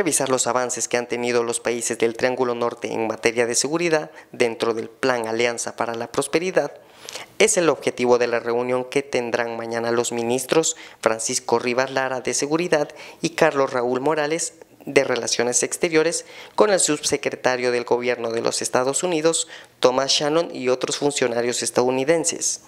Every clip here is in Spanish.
revisar los avances que han tenido los países del Triángulo Norte en materia de seguridad dentro del Plan Alianza para la Prosperidad es el objetivo de la reunión que tendrán mañana los ministros Francisco Rivas Lara de Seguridad y Carlos Raúl Morales de Relaciones Exteriores con el subsecretario del Gobierno de los Estados Unidos, Thomas Shannon y otros funcionarios estadounidenses.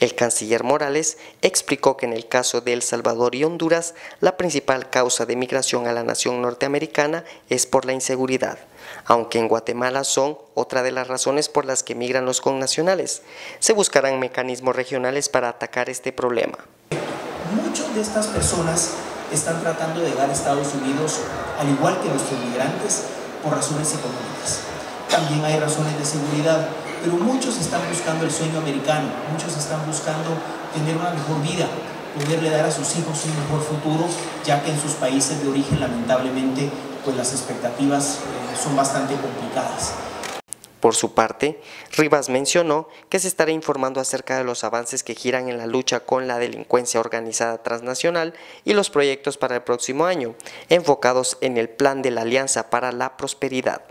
El canciller Morales explicó que en el caso de El Salvador y Honduras, la principal causa de migración a la nación norteamericana es por la inseguridad, aunque en Guatemala son otra de las razones por las que migran los connacionales. Se buscarán mecanismos regionales para atacar este problema. Muchas de estas personas están tratando de llegar a Estados Unidos, al igual que nuestros migrantes, por razones económicas. También hay razones de seguridad pero muchos están buscando el sueño americano, muchos están buscando tener una mejor vida, poderle dar a sus hijos un mejor futuro, ya que en sus países de origen lamentablemente pues las expectativas eh, son bastante complicadas. Por su parte, Rivas mencionó que se estará informando acerca de los avances que giran en la lucha con la delincuencia organizada transnacional y los proyectos para el próximo año, enfocados en el plan de la Alianza para la Prosperidad.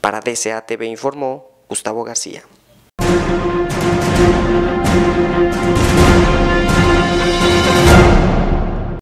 Para DCATV informó Gustavo García.